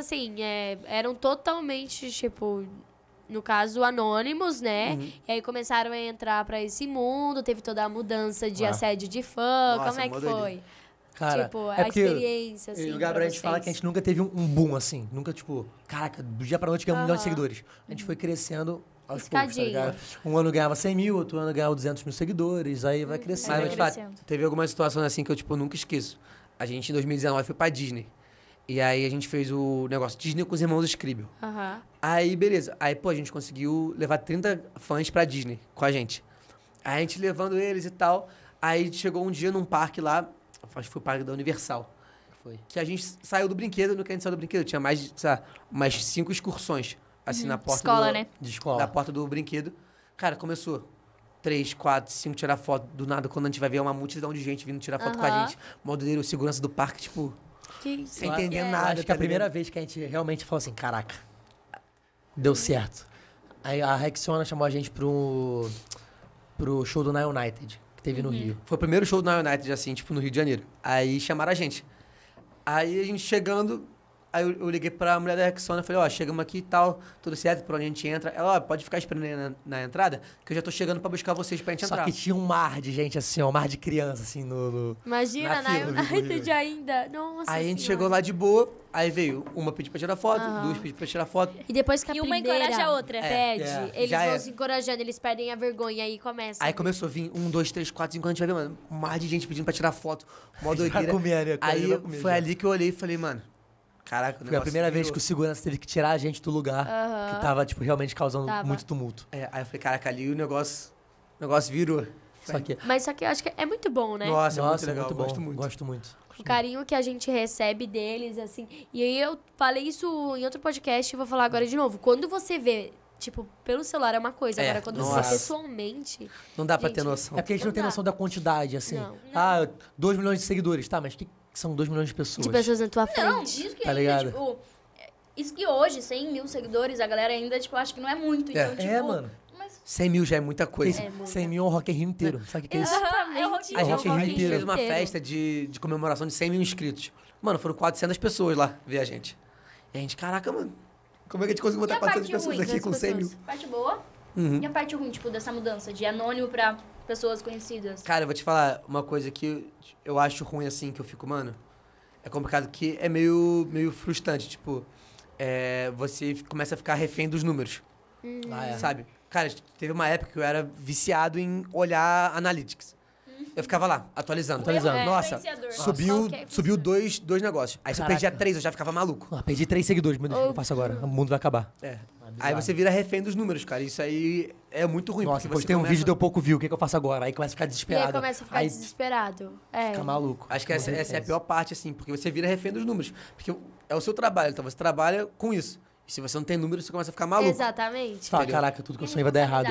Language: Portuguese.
assim, é, eram totalmente, tipo, no caso, anônimos, né? Uhum. E aí começaram a entrar pra esse mundo, teve toda a mudança de Ah. assédio de fã. Nossa, Como é que foi? Cara, tipo, é a experiência, eu assim. e o Gabriel, a gente fala que a gente nunca teve um, um boom assim. Nunca, tipo, caraca, do dia pra noite ganhamos um milhão de seguidores. A gente foi crescendo aos poucos, tá? Um ano ganhava 100 mil, outro ano ganhava 200 mil seguidores, aí vai crescendo. Mas, Vai de fato, crescendo. teve algumas situações assim que eu, tipo, nunca esqueço. A gente, em 2019, foi pra Disney. E aí a gente fez o negócio Disney com os irmãos Scribble. Aham. Aí, beleza. Aí, pô, a gente conseguiu levar 30 fãs pra Disney com a gente. Aí a gente levando eles e tal. Aí chegou um dia num parque lá, acho que foi o parque da Universal. Foi. Que a gente saiu do brinquedo, no que a gente saiu do brinquedo. Tinha mais, de, sei lá, umas cinco excursões, assim, na porta Escola, do, né? De na escola. porta do brinquedo. Cara, começou. Três, quatro, cinco tirar foto. Do nada, quando a gente vai ver uma multidão de gente vindo tirar foto com a gente. Modo o segurança do parque, tipo, Que sem entender é. nada. Acho que a tá primeira vez que a gente realmente falou assim, caraca, deu certo. Aí a Rexiona chamou a gente pro, pro show do Nile United, que teve no Rio. Foi o primeiro show do Now United, assim, tipo, no Rio de Janeiro. Aí chamaram a gente. Aí a gente chegando, aí eu, eu liguei pra mulher da Rexona e falei, ó, chegamos aqui e tal, tudo certo, por onde a gente entra. Ela, ó, pode ficar esperando aí na, na entrada, que eu já tô chegando pra buscar vocês pra gente Só entrar. que tinha um mar de gente assim, ó, um mar de criança assim no... no- Imagina, Na na fila United Rio. ainda. Nossa Aí a gente Senhora. chegou lá de boa, aí veio uma pedir pra tirar foto, Aham. duas pedir pra tirar foto. E depois que a E uma primeira encoraja a outra. pede, É, eles vão é. se encorajando, eles perdem a vergonha aí começa. Aí começou a vir um, dois, três, quatro, cinco, a gente vai ver, mano, um mar de gente pedindo pra tirar foto, mó doideira. comia, né? Aí Já comia, foi já. ali que eu olhei e falei, mano, caraca, o Foi a primeira vez que o segurança teve que tirar a gente do lugar que tava, tipo, realmente causando Tava. muito tumulto. É, aí eu falei, caraca, ali o negócio, o negócio virou. Só que... Mas só que eu acho que é muito bom, né? Nossa, é muito Nossa, legal, muito bom. gosto muito. Gosto muito. O carinho que a gente recebe deles, assim. E aí eu falei isso em outro podcast e vou falar agora de novo. Quando você vê, tipo, pelo celular é uma coisa, É, agora quando você nossa. vê pessoalmente. Não dá pra Gente, ter noção. É porque a gente não, Não tem dá. noção da quantidade, assim. Não. Ah, 2 milhões de seguidores. Tá, mas que são 2 milhões de pessoas? De pessoas na tua Não, frente. isso que Tá ainda, ligado? tipo... Isso que hoje, 100 mil seguidores, a galera ainda, tipo, acha que não é muito. É. Então, tipo... É, mano. Mas... 100 mil já é muita coisa. É, muita. 100 mil é um Rock in Rio inteiro. Sabe o que, é isso? Aham, é o Rock in A Rio. a gente inteiro. fez uma Inteiro. festa de, de comemoração de 100 mil inscritos. Mano, foram 400 pessoas lá ver a gente. E a gente, caraca, mano, como é que a gente conseguiu botar a 400 parte pessoas ruim aqui com 100 mil? pessoas? Parte boa Uhum. e a parte ruim, tipo, dessa mudança de anônimo pra pessoas conhecidas. Cara, eu vou te falar uma coisa que eu acho ruim assim, que eu fico, mano. É complicado que é meio, meio frustrante. Tipo, é, você começa a ficar refém dos números. Ah, é. Sabe? Cara, teve uma época que eu era viciado em olhar analytics. Eu ficava lá, atualizando. Atualizando. É, Nossa, influenciador. subiu, Qualquer subiu dois, dois negócios. Aí se eu Caraca. perdia três, eu já ficava maluco. Ah, perdi 3 seguidores. Meu Deus, o que eu faço agora? O mundo vai acabar. É. Aí você vira refém dos números, cara. Isso aí é muito ruim. Nossa, porque depois você tem um começa- vídeo, deu pouco view. O que, que eu faço agora? Aí começa a ficar E desesperado. aí começa a ficar Aí desesperado. É. fica maluco. Acho que essa, essa é a pior parte, assim, porque você vira refém dos números. Porque é o seu trabalho, então você trabalha com isso. E se você não tem números, você começa a ficar maluco. Exatamente. Você fala, caraca, tudo que eu sonhei vai dar errado.